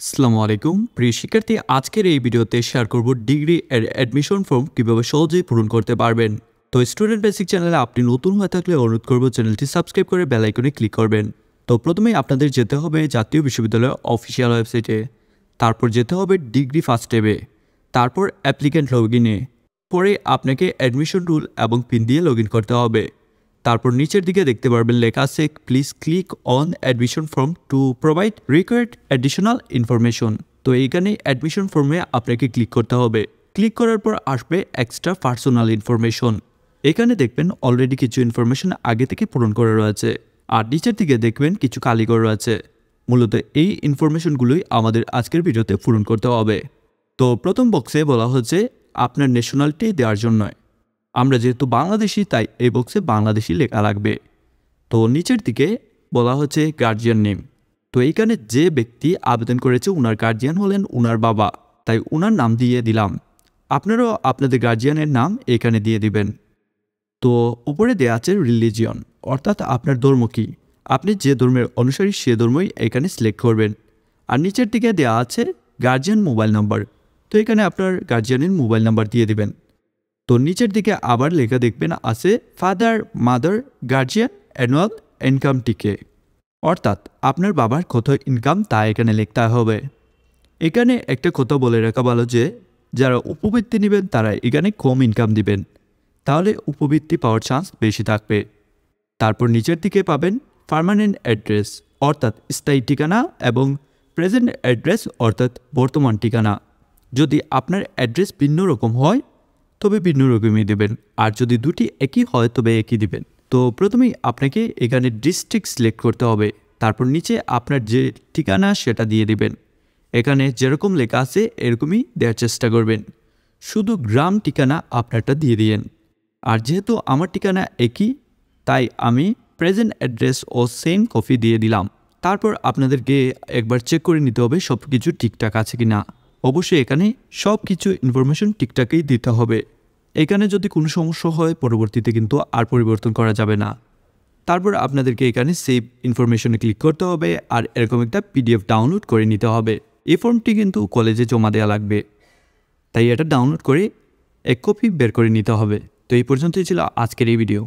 আসসালামু আলাইকুম। প্রিয় শিক্ষার্থী, আজকের এই ভিডিওতে শেয়ার করব ডিগ্রি এর অ্যাডমিশন ফর্ম কীভাবে সহজেই পূরণ করতে পারবেন। তো স্টুডেন্ট বেসিক চ্যানেলে আপনি নতুন হয়ে থাকলে অনুরোধ করব চ্যানেলটি সাবস্ক্রাইব করে বেল আইকনে ক্লিক করবেন। তো প্রথমেই আপনাদের যেতে হবে জাতীয় বিশ্ববিদ্যালয়ের অফিসিয়াল ওয়েবসাইটে তারপর যেতে হবে ডিগ্রি ফার্স্ট ট্যাবে তারপর অ্যাপ্লিক্যান্ট লগইনে পরে আপনাকে অ্যাডমিশন রুল এবং পিন দিয়ে লগ করতে হবে। তারপর নিচের দিকে দেখতে পারবেন লেখা আছে please click on admission form to provide required additional information তো এইখানে অ্যাডমিশন ফর্মে আপনাকে ক্লিক করতে হবে। ক্লিক করার পর আসবে এক্সট্রা পার্সোনাল ইনফরমেশন এখানে দেখবেন অলরেডি কিছু ইনফরমেশন আগে থেকে পূরণ করা রয়েছে। আর নিচের দিকে দেখবেন কিছু কালিগর রয়েছে। মূলত এই ইনফরমেশনগুলোই আমাদের আজকের ভিডিওতে পূরণ করতে হবে। তো প্রথম বক্সে বলা হচ্ছে, আপনার ন্যাশনালিটি দেওয়ার জন্য। আমরা যেহেতু বাংলাদেশি, তাই এই বক্সে বাংলাদেশি লেখা লাগবে। তো নিচের দিকে বলা হচ্ছে গার্জিয়ান নেম তো এইখানে যে ব্যক্তি আবেদন করেছে, উনার গার্জিয়ান হলেন উনার বাবা। তাই উনার নাম দিয়ে দিলাম। আপনারাও আপনাদের গার্জিয়ানের নাম এখানে দিয়ে দিবেন। তো উপরে দেওয়া আছে রিলিজিয়ন অর্থাৎ আপনার ধর্ম কী। আপনি যে ধর্মের অনুসারী, সে ধর্মই এখানে সিলেক্ট করবেন। আর নিচের দিকে দেওয়া আছে গার্জিয়ান মোবাইল নাম্বার তো এখানে আপনার গার্জিয়ানের মোবাইল নাম্বার দিয়ে দিবেন। তো নিচের দিকে আবার লেখা দেখবেন আছে father mother guardian annual income টিকে অর্থাৎ আপনার বাবার কত ইনকাম তা এখানে লিখতে হবে। এখানে একটা কথা বলে রাখা ভালো যে, যারা উপবৃত্তি নেবেন তারা এখানে কম ইনকাম দিবেন। তাহলে উপবৃত্তি পাওয়ার চান্স বেশি থাকবে। তারপর নিচের দিকে পাবেন পার্মানেন্ট অ্যাড্রেস অর্থাৎ স্থায়ী ঠিকানা এবং প্রেজেন্ট অ্যাড্রেস অর্থাৎ বর্তমান ঠিকানা। যদি আপনার অ্যাড্রেস ভিন্ন রকম হয় তবে ভিন্ন রকমই দেবেন। আর যদি দুটি একই হয়, তবে একই দিবেন। তো প্রথমেই আপনাকে এখানে ডিস্ট্রিক্ট সিলেক্ট করতে হবে। তারপর নিচে আপনার যে ঠিকানা সেটা দিয়ে দিবেন। এখানে যেরকম লেখা আছে, এরকমই দেওয়ার চেষ্টা করবেন। শুধু গ্রাম ঠিকানা আপনারটা দিয়ে দিয়েন। আর যেহেতু আমার ঠিকানা একই, তাই আমি প্রেজেন্ট অ্যাড্রেস ও সেম কপি দিয়ে দিলাম। তারপর আপনাদেরকে একবার চেক করে নিতে হবে সব কিছু ঠিকঠাক আছে কি না অবশ্যই এখানে সব কিছু ইনফরমেশন ঠিকঠাকই দিতে হবে। এখানে যদি কোনো সমস্যা হয়, পরবর্তীতে কিন্তু আর পরিবর্তন করা যাবে না। তারপর আপনাদেরকে এখানে সেভ ইনফরমেশনে ক্লিক করতে হবে আর এরকম একটা পিডিএফ ডাউনলোড করে নিতে হবে। এই ফর্মটি কিন্তু কলেজে জমা দেওয়া লাগবে। তাই এটা ডাউনলোড করে এক কপি বের করে নিতে হবে। তো এই পর্যন্তই ছিল আজকের এই ভিডিও